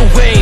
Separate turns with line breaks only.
No way.